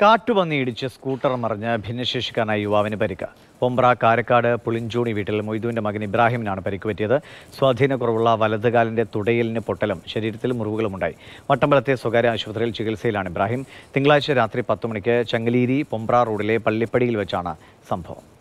കാട്ടുപന്നി ഇടിച്ച് സ്കൂട്ടർ മറിഞ്ഞ് ഭിന്നശേഷിക്കാനായ യുവാവിന് പരിക്ക്. പൊമ്പ്ര കാരക്കാട് പുളിഞ്ചൂണി വീട്ടിൽ മൊയ്തുവിന്റെ മകൻ ഇബ്രാഹിമിനാണ് പരിക്ക് പറ്റിയത് സ്വാധീനക്കുറവുള്ള വലതുകാലിന്റെ തുടയലിന് പൊട്ടലും ശരീരത്തിൽ മുറിവുകളുമുണ്ടായി. വട്ടമ്പലത്തെ സ്വകാര്യ ആശുപത്രിയിൽ ചികിത്സയിലാണ് ഇബ്രാഹിം. തിങ്കളാഴ്ച രാത്രി പത്ത് മണിക്ക് ചങ്ങലീരി പൊമ്പ്ര റോഡിലെ പള്ളിപ്പടിയിൽ വെച്ചാണ് സംഭവം.